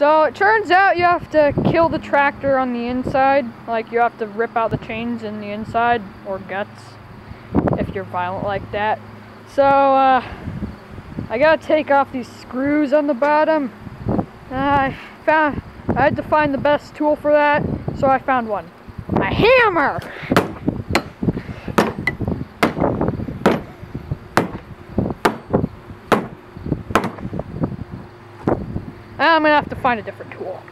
So it turns out you have to kill the tractor on the inside. Like you have to rip out the chains in the inside or guts if you're violent like that. So uh, I gotta take off these screws on the bottom. Uh, I found I had to find the best tool for that, so I found one. A hammer! I'm gonna have to find a different tool.